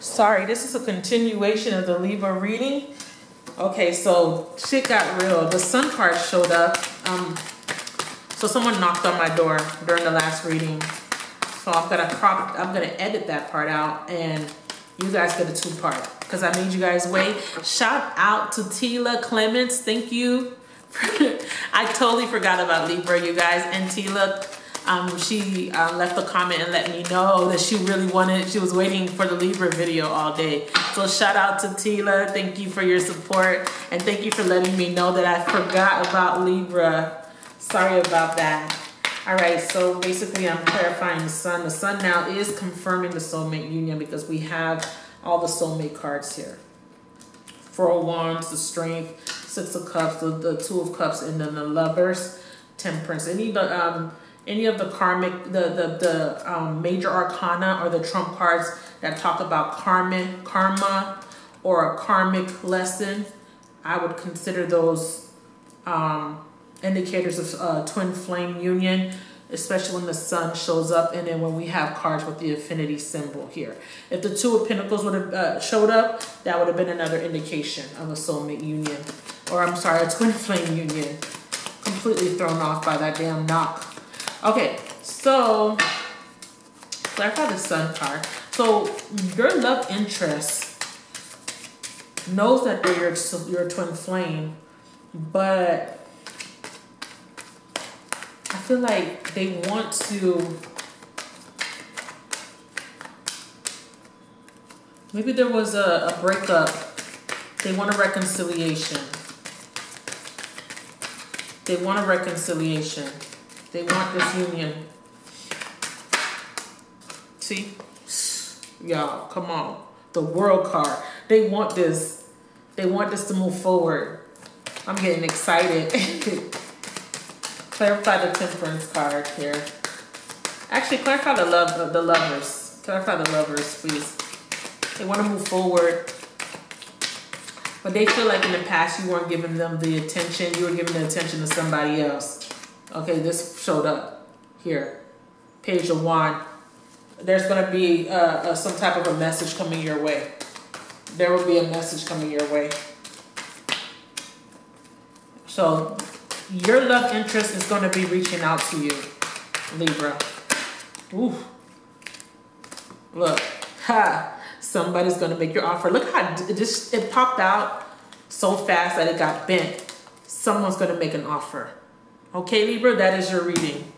Sorry, this is a continuation of the Libra reading. Okay, so shit got real. The sun card showed up. Um, so someone knocked on my door during the last reading. So I'm gonna crop, I'm gonna edit that part out and you guys get a two part because I made you guys wait. Shout out to Tila Clements. Thank you. I totally forgot about Libra, you guys. And Tila, um, she uh, left a comment and let me know that she really wanted, she was waiting for the Libra video all day. So shout out to Tila. Thank you for your support. And thank you for letting me know that I forgot about Libra. Sorry about that. All right, so basically I'm clarifying the sun. The sun now is confirming the soulmate union because we have all the soulmate cards here. Four of Wands, the Strength, Six of Cups, the, the Two of Cups, and then the Lovers, Temperance. Any um any of the karmic, the the the um, major arcana or the trump cards that talk about karmic karma or a karmic lesson, I would consider those um, indicators of uh, twin flame union, especially when the sun shows up and then when we have cards with the affinity symbol here. If the two of pentacles would have uh, showed up, that would have been another indication of a soulmate union. Or I'm sorry, a twin flame union. Completely thrown off by that damn knock. Okay, so clarify the sun card. So your love interest knows that they're your, your twin flame, but I feel like they want to maybe there was a, a breakup. They want a reconciliation. They want a reconciliation. They want this union. See? Y'all, come on. The world card. They want this. They want this to move forward. I'm getting excited. clarify the temperance card here. Actually, clarify the love of the lovers. Clarify the lovers, please. They want to move forward. But they feel like in the past you weren't giving them the attention. You were giving the attention to somebody else. Okay, this showed up here. Page of Wand. There's going to be uh, uh, some type of a message coming your way. There will be a message coming your way. So your love interest is going to be reaching out to you, Libra. Ooh. Look. Ha. Somebody's going to make your offer. Look how it just it popped out so fast that it got bent. Someone's going to make an offer. Okay, Libra, that is your reading.